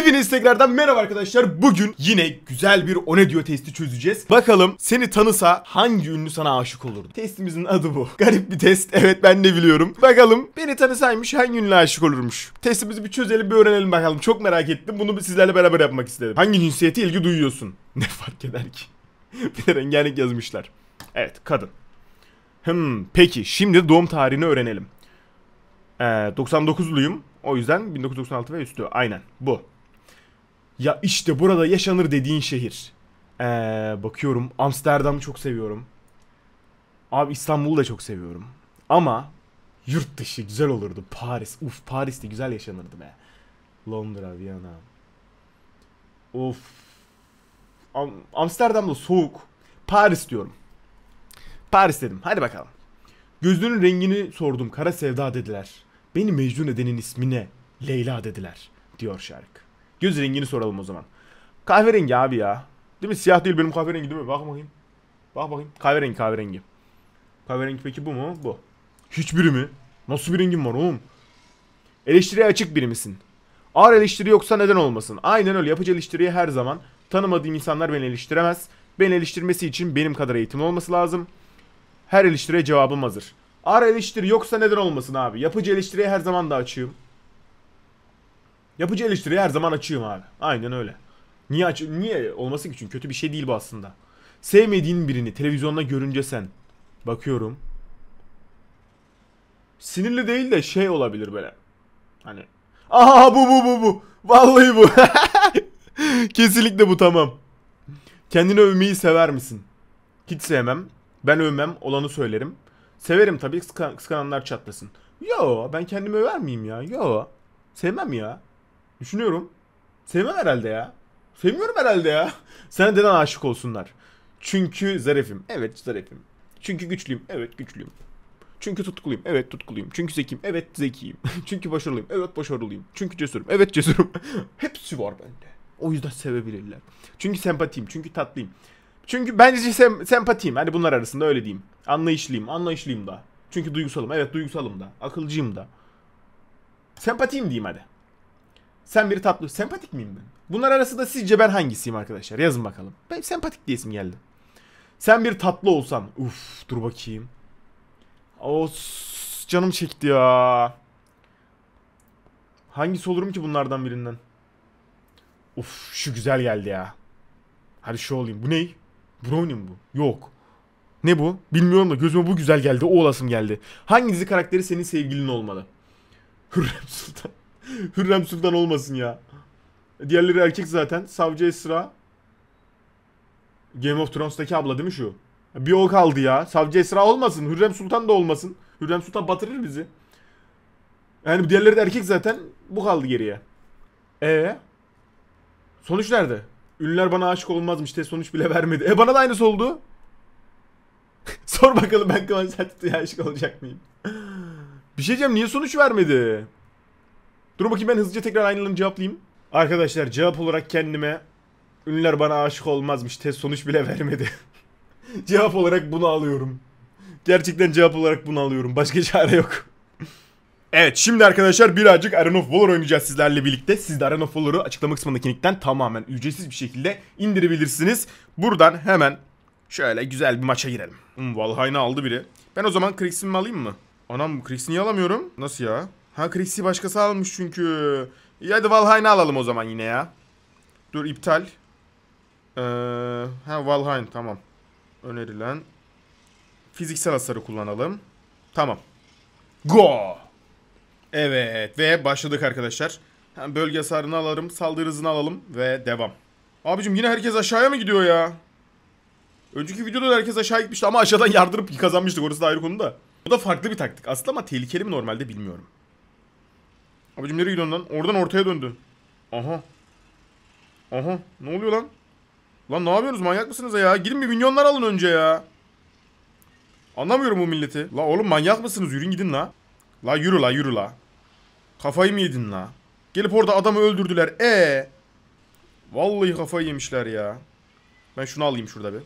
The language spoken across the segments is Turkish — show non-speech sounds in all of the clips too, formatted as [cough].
Hepiniz tekrardan merhaba arkadaşlar. Bugün yine güzel bir o ne diyor testi çözeceğiz. Bakalım seni tanısa hangi ünlü sana aşık olurdu? Testimizin adı bu. [laughs] Garip bir test. Evet ben de biliyorum. Bakalım beni tanısaymış hangi ünlü aşık olurmuş? Testimizi bir çözelim bir öğrenelim bakalım. Çok merak ettim. Bunu bir sizlerle beraber yapmak istedim. Hangi cinsiyete ilgi duyuyorsun? [laughs] Ne fark eder ki? [laughs] bir de rengarenk yazmışlar. Evet kadın. Hmm, peki şimdi doğum tarihini öğrenelim. Ee, 99'luyum. O yüzden 1996 ve üstü. Aynen bu. Ya işte burada yaşanır dediğin şehir. Ee, bakıyorum Amsterdam'ı çok seviyorum. Abi İstanbul'u da çok seviyorum. Ama yurt dışı güzel olurdu. Paris. Uf Paris'te güzel yaşanırdı be. Londra, Viyana. Of. Am Amsterdam'da soğuk. Paris diyorum. Paris dedim. Hadi bakalım. Gözünün rengini sordum. Kara sevda dediler. Beni mecnun edenin ismi ne? Leyla dediler. Diyor şarkı. Göz rengini soralım o zaman. Kahverengi abi ya. Değil mi? Siyah değil benim kahverengi değil mi? Bak bakayım. Bak bakayım. Kahverengi kahverengi. Kahverengi peki bu mu? Bu. Hiçbiri mi? Nasıl bir rengin var oğlum? Eleştiriye açık biri misin? Ağır eleştiri yoksa neden olmasın? Aynen öyle. Yapıcı eleştiriye her zaman tanımadığım insanlar beni eleştiremez. Beni eleştirmesi için benim kadar eğitim olması lazım. Her eleştiriye cevabım hazır. Ağır eleştiri yoksa neden olmasın abi? Yapıcı eleştiriye her zaman da açığım. Yapıcı eleştiriye her zaman açığım abi. Aynen öyle. Niye aç niye olması ki çünkü kötü bir şey değil bu aslında. Sevmediğin birini televizyonda görünce sen bakıyorum. Sinirli değil de şey olabilir böyle. Hani aha bu bu bu bu. Vallahi bu. [laughs] Kesinlikle bu tamam. Kendini övmeyi sever misin? Hiç sevmem. Ben övmem, olanı söylerim. Severim tabii kıskan kıskananlar çatlasın. Yo ben kendimi över miyim ya? Yo. Sevmem ya. Düşünüyorum. Sevmem herhalde ya. Sevmiyorum herhalde ya. [laughs] Sen neden aşık olsunlar? Çünkü zarifim. Evet zarifim. Çünkü güçlüyüm. Evet güçlüyüm. Çünkü tutkuluyum. Evet tutkuluyum. Çünkü zekiyim. Evet zekiyim. [laughs] Çünkü başarılıyım. Evet başarılıyım. Çünkü cesurum. Evet cesurum. [laughs] Hepsi var bende. O yüzden sevebilirler. Çünkü sempatiyim. Çünkü tatlıyım. Çünkü bence sem sempatiyim. Hani bunlar arasında öyle diyeyim. Anlayışlıyım. Anlayışlıyım da. Çünkü duygusalım. Evet duygusalım da. Akılcıyım da. Sempatiyim diyeyim hadi. Sen biri tatlı. Sempatik miyim ben? Bunlar arasında sizce ben hangisiyim arkadaşlar? Yazın bakalım. Ben sempatik diyesim geldi. Sen bir tatlı olsan. Uf dur bakayım. O canım çekti ya. Hangisi olurum ki bunlardan birinden? Uf şu güzel geldi ya. Hadi şu olayım. Bu ne? Brownie mi bu? Yok. Ne bu? Bilmiyorum da gözüme bu güzel geldi. O olasım geldi. Hangi dizi karakteri senin sevgilin olmalı? [laughs] Hürrem Sultan. [laughs] Hürrem Sultan olmasın ya. Diğerleri erkek zaten. Savcı Esra. Game of Thrones'taki abla değil mi şu? Bir o kaldı ya. Savcı Esra olmasın. Hürrem Sultan da olmasın. Hürrem Sultan batırır bizi. Yani diğerleri de erkek zaten. Bu kaldı geriye. E Sonuç nerede? Ünlüler bana aşık olmazmış de sonuç bile vermedi. E bana da aynısı oldu. [laughs] Sor bakalım ben Kıvanç Tatlıtuğ'a aşık olacak mıyım? Bir şey diyeceğim niye sonuç vermedi? Dur bakayım ben hızlıca tekrar aynılarını cevaplayayım. Arkadaşlar cevap olarak kendime ünlüler bana aşık olmazmış test sonuç bile [laughs] vermedi. cevap olarak bunu alıyorum. Gerçekten cevap olarak bunu alıyorum. Başka çare yok. Evet şimdi arkadaşlar birazcık Arena of Valor oynayacağız sizlerle birlikte. Siz de Arena of Valor'u açıklama kısmındaki linkten tamamen ücretsiz bir şekilde indirebilirsiniz. Buradan hemen şöyle güzel bir maça girelim. Hmm, Valheim'i aldı biri. Ben o zaman Krix'imi alayım mı? Anam Krix'i niye alamıyorum? Nasıl ya? Ha Krix'i başkası almış çünkü. İyi hadi Valheim'i alalım o zaman yine ya. Dur iptal. Ee, ha Valheim tamam. Önerilen. Fiziksel hasarı kullanalım. Tamam. Go! Evet ve başladık arkadaşlar. Hem bölge hasarını alalım, saldırı hızını alalım ve devam. Abicim yine herkes aşağıya mı gidiyor ya? Önceki videoda da herkes aşağı gitmişti ama aşağıdan [laughs] yardırıp kazanmıştık orası da ayrı konu. Bu da farklı bir taktik aslında ama tehlikeli mi normalde bilmiyorum. Abicim nereye gidiyorsun lan? Oradan ortaya döndü. Aha. Aha ne oluyor lan? Lan ne yapıyorsunuz manyak mısınız ya? Gidin bir minyonlar alın önce ya. Anlamıyorum bu milleti. La oğlum manyak mısınız? Yürüyün gidin la. La yürü la yürü la. Kafayı mı yedin la? Gelip orada adamı öldürdüler. E. Vallahi kafayı yemişler ya. Ben şunu alayım şurada bir.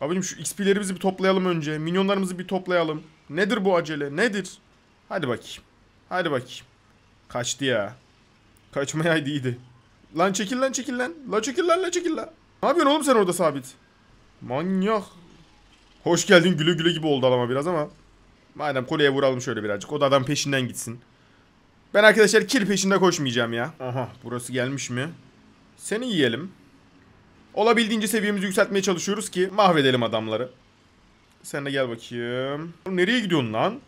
Abicim şu XP'lerimizi bir toplayalım önce. Minyonlarımızı bir toplayalım. Nedir bu acele? Nedir? Hadi bakayım. Hadi bakayım. Kaçtı ya. Kaçmayaydı iyiydi. Lan çekil lan çekil lan. Lan çekil lan lan çekil lan. Ne yapıyorsun oğlum sen orada sabit? Manyak. Hoş geldin güle güle gibi oldu adama biraz ama. Madem koleye vuralım şöyle birazcık. O da adam peşinden gitsin. Ben arkadaşlar kill peşinde koşmayacağım ya. Aha burası gelmiş mi? Seni yiyelim. Olabildiğince seviyemizi yükseltmeye çalışıyoruz ki mahvedelim adamları. Sen de gel bakayım. Nereye gidiyorsun lan?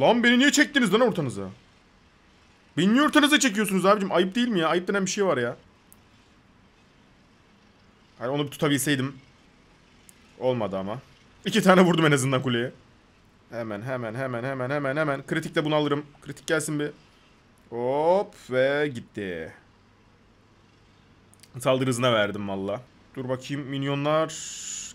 Lan beni niye çektiniz lan ortanıza? Beni niye ortanıza çekiyorsunuz abicim? Ayıp değil mi ya? Ayıp denen bir şey var ya. Hani onu bir tutabilseydim. Olmadı ama. İki tane vurdum en azından kuleye. Hemen hemen hemen hemen hemen hemen. Kritikte bunu alırım. Kritik gelsin bir. Hop ve gitti. Saldırı hızına verdim valla. Dur bakayım minyonlar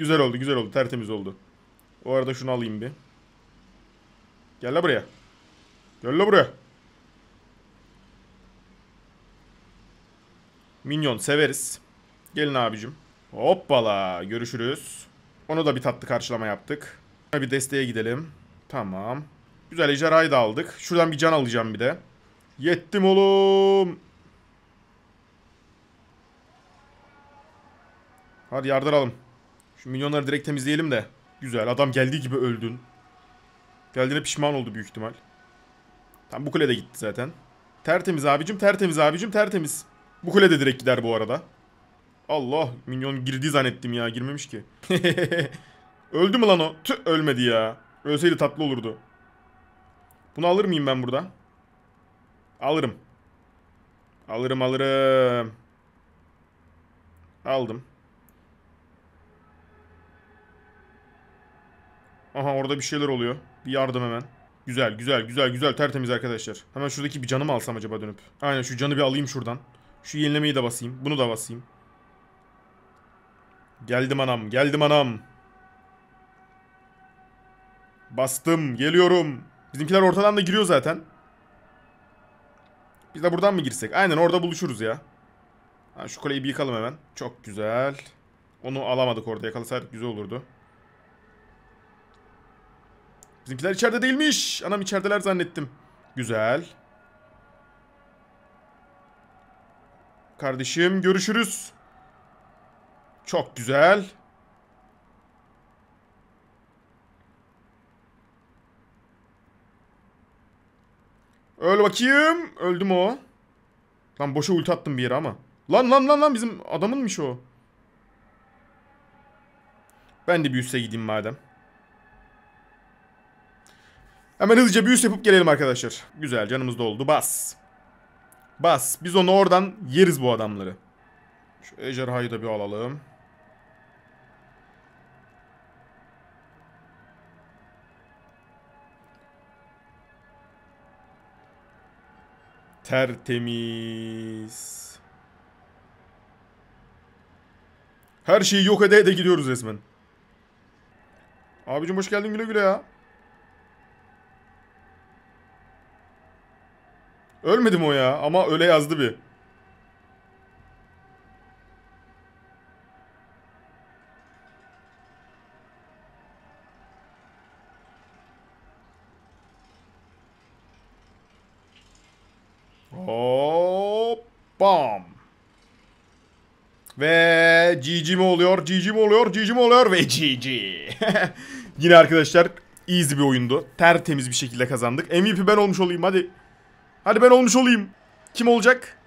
güzel oldu, güzel oldu. Tertemiz oldu. O arada şunu alayım bir. Gel la buraya. Gel la buraya. Minyon severiz. Gelin abicim. Hoppala. Görüşürüz. Onu da bir tatlı karşılama yaptık. Bir desteğe gidelim. Tamam. Güzel ejderhayı da aldık. Şuradan bir can alacağım bir de. Yettim oğlum. Hadi yardıralım. Şu milyonları direkt temizleyelim de. Güzel adam geldiği gibi öldün. Geldiğine pişman oldu büyük ihtimal. Tam bu kule de gitti zaten. Tertemiz abicim tertemiz abicim tertemiz. Bu kule de direkt gider bu arada. Allah minyon girdi zannettim ya girmemiş ki. [laughs] Öldü mü lan o? Tüh ölmedi ya. Ölseydi tatlı olurdu. Bunu alır mıyım ben burada? Alırım. Alırım alırım. Aldım. Aha orada bir şeyler oluyor. Bir yardım hemen. Güzel güzel güzel güzel tertemiz arkadaşlar. Hemen şuradaki bir canımı alsam acaba dönüp. Aynen şu canı bir alayım şuradan. Şu yenilemeyi de basayım. Bunu da basayım. Geldim anam geldim anam. Bastım geliyorum. Bizimkiler ortadan da giriyor zaten. Biz de buradan mı girsek? Aynen orada buluşuruz ya. Ha, şu kuleyi bir yıkalım hemen. Çok güzel. Onu alamadık orada yakalasaydık güzel olurdu. Bizimkiler içeride değilmiş. Anam içerideler zannettim. Güzel. Kardeşim görüşürüz. Çok güzel. Öl bakayım. Öldü mü o? Lan boşa ulti attım bir yere ama. Lan lan lan lan bizim adamınmış o. Ben de bir üste gideyim madem. Hemen hızlıca bir üst yapıp gelelim arkadaşlar. Güzel canımız doldu. Bas. Bas. Biz onu oradan yeriz bu adamları. Şu ejderhayı da bir alalım. Tertemiz. Her şeyi yok ede ede gidiyoruz resmen. Abicim hoş geldin güle güle ya. Ölmedim o ya ama öyle yazdı bir. Hop bam. Ve GG mi oluyor? GG mi oluyor? GG mi oluyor? Ve GG. [laughs] Yine arkadaşlar easy bir oyundu. Tertemiz bir şekilde kazandık. MVP ben olmuş olayım hadi. Hadi ben olmuş olayım. Kim olacak?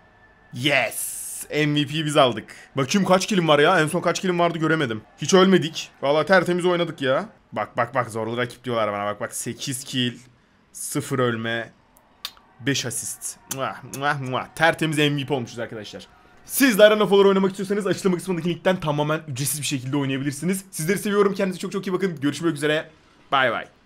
Yes. MVP'yi biz aldık. Bakayım kaç kilim var ya. En son kaç kilim vardı göremedim. Hiç ölmedik. Valla tertemiz oynadık ya. Bak bak bak zorlu rakip diyorlar bana. Bak bak 8 kill. 0 ölme. 5 asist. Muah, muah, muah. Tertemiz MVP olmuşuz arkadaşlar. Siz de Arena Folar oynamak istiyorsanız açıklama kısmındaki linkten tamamen ücretsiz bir şekilde oynayabilirsiniz. Sizleri seviyorum. Kendinize çok çok iyi bakın. Görüşmek üzere. Bay bay.